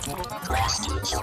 Prestige.